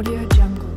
Audio Jungle.